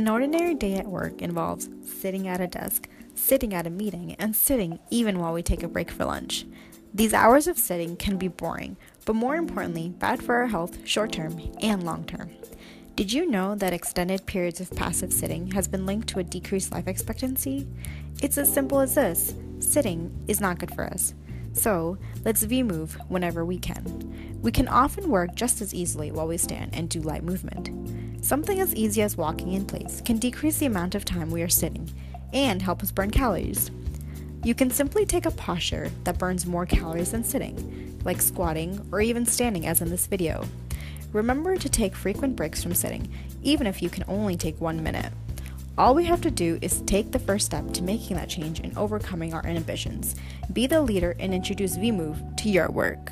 An ordinary day at work involves sitting at a desk, sitting at a meeting, and sitting even while we take a break for lunch. These hours of sitting can be boring, but more importantly, bad for our health short term and long term. Did you know that extended periods of passive sitting has been linked to a decreased life expectancy? It's as simple as this sitting is not good for us. So, let's VMove whenever we can. We can often work just as easily while we stand and do light movement. Something as easy as walking in place can decrease the amount of time we are sitting and help us burn calories. You can simply take a posture that burns more calories than sitting, like squatting or even standing, as in this video. Remember to take frequent breaks from sitting, even if you can only take one minute. All we have to do is take the first step to making that change and overcoming our inhibitions. Be the leader and introduce VMove to your work.